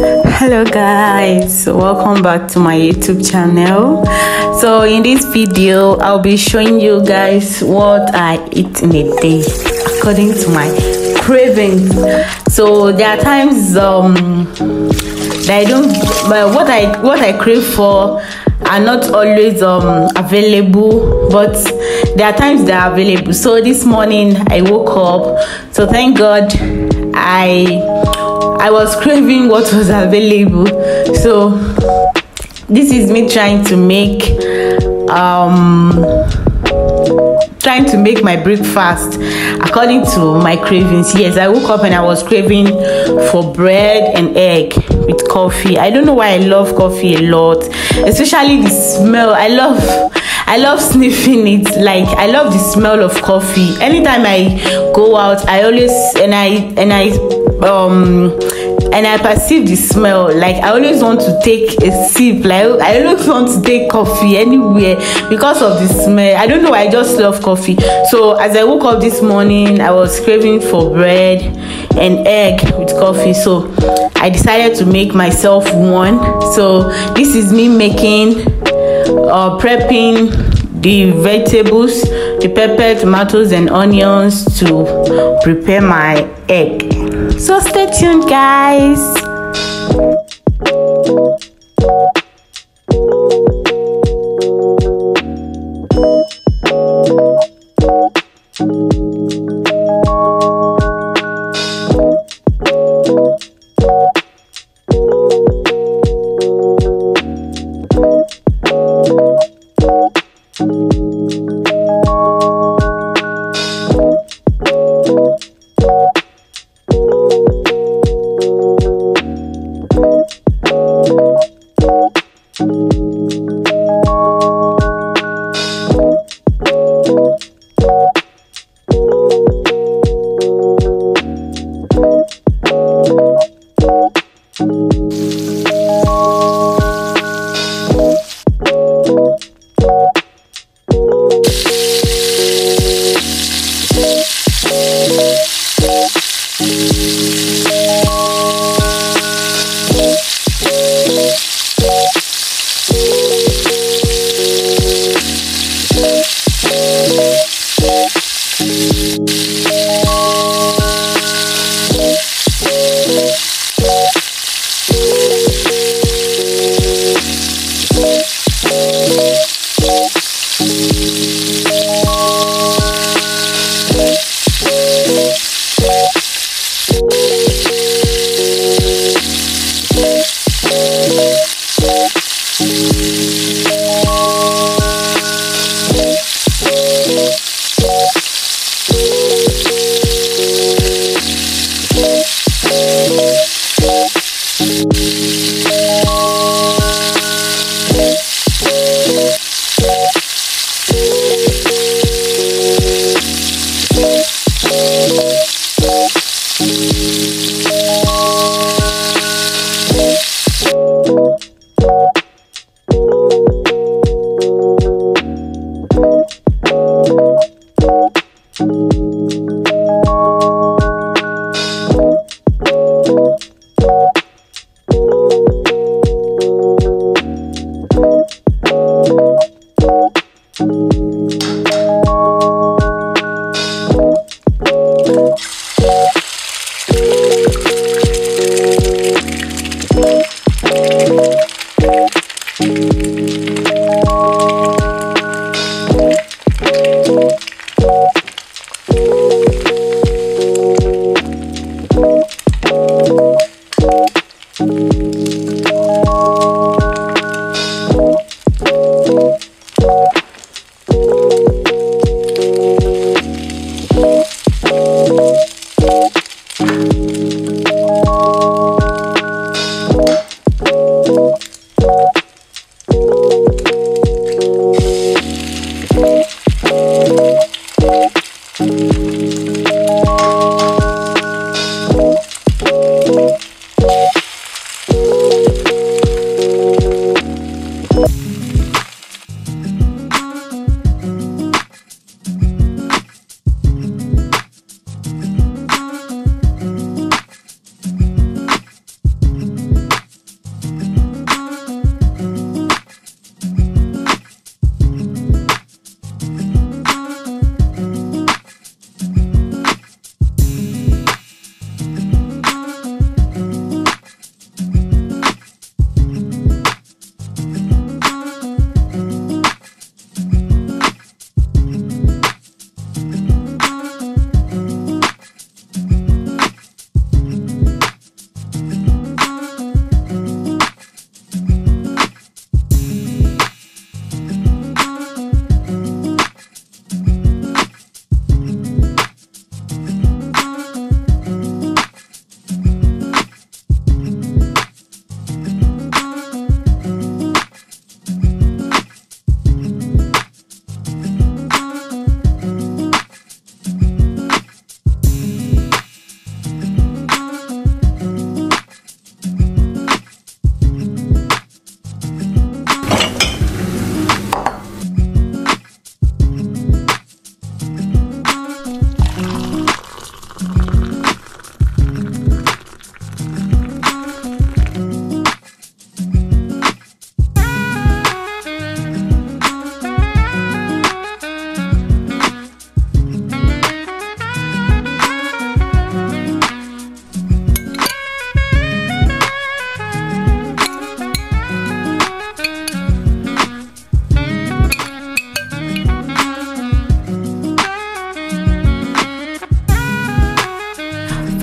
hello guys. Welcome back to my youtube channel. So in this video i'll be showing you guys what i eat in a day according to my cravings. So there are times um that i don't but what i what i crave for are not always um available but there are times they are available. So this morning i woke up. So thank god i i was craving what was available. So this is me trying to make um trying to make my breakfast according to my cravings. Yes i woke up and i was craving for bread and egg with coffee. I don't know why i love coffee a lot especially the smell. I love i love sniffing it like i love the smell of coffee anytime i go out i always and i and i um and I perceive the smell. Like I always want to take a sip. Like I always want to take coffee anywhere because of the smell. I don't know. I just love coffee. So as I woke up this morning, I was craving for bread and egg with coffee. So I decided to make myself one. So this is me making, uh, prepping the vegetables, the pepper, tomatoes, and onions to prepare my egg. So stay tuned, guys.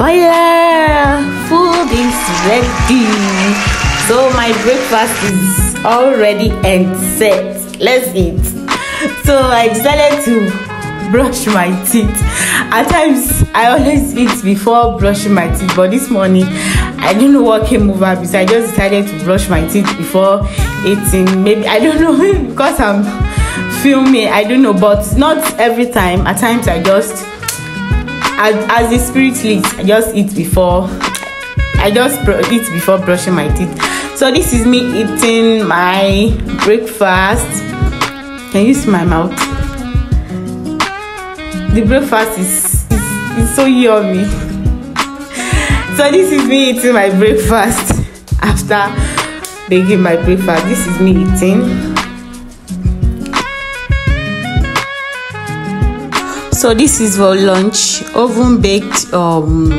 oh yeah food is ready. So my breakfast is already and set. Let's eat. So i decided to brush my teeth. At times i always eat before brushing my teeth but this morning i don't know what came over me so i just decided to brush my teeth before eating. Maybe i don't know because i'm filming i don't know but not every time. At times i just as, the spirit leads, I just eat before I just eat before brushing my teeth. So this is me eating my breakfast. Can you see my mouth? The breakfast is, is, is so yummy. So this is me eating my breakfast after making my breakfast. This is me eating. So this is for lunch, oven baked um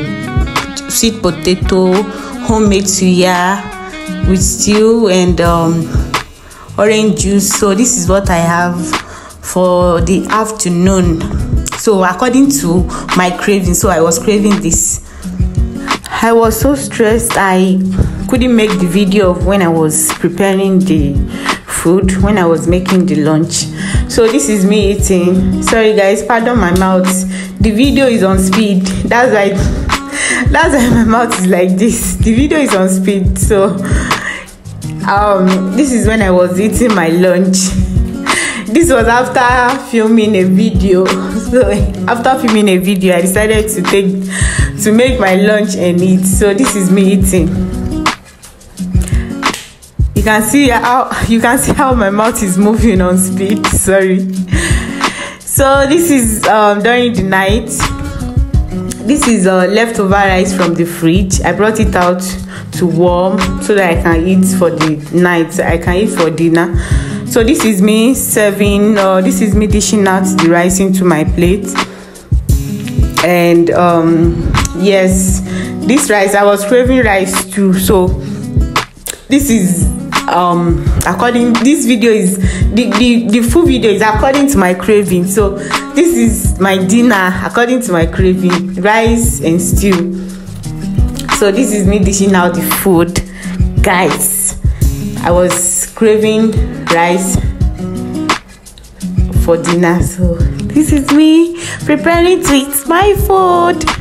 sweet potato, homemade suya with stew and um, orange juice. So this is what I have for the afternoon. So according to my craving, so I was craving this. I was so stressed I couldn't make the video of when I was preparing the food when I was making the lunch. So this is me eating. Sorry guys, pardon my mouth. The video is on speed. That's why that's why my mouth is like this the video is on speed so um this is when i was eating my lunch this was after filming a video so after filming a video i decided to take to make my lunch and eat so this is me eating can see how you can see how my mouth is moving on speed sorry. So this is um during the night. This is uh, leftover rice from the fridge. I brought it out to warm so that i can eat for the night. I can eat for dinner. So this is me serving uh, this is me dishing out the rice into my plate. And um yes this rice i was craving rice too. So this is um according this video is the the the full video is according to my craving. So this is my dinner according to my craving rice and stew. So this is me dishing out the food. Guys i was craving rice for dinner. So this is me preparing to eat my food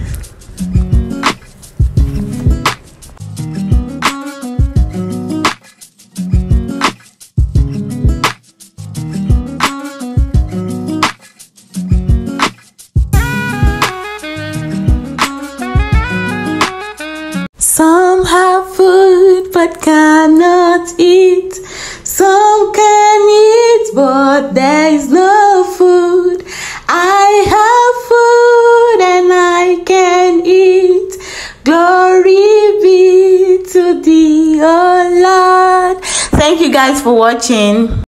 cannot eat. Some can eat but there is no food. I have food and I can eat. Glory be to thee, oh Lord. Thank you guys for watching.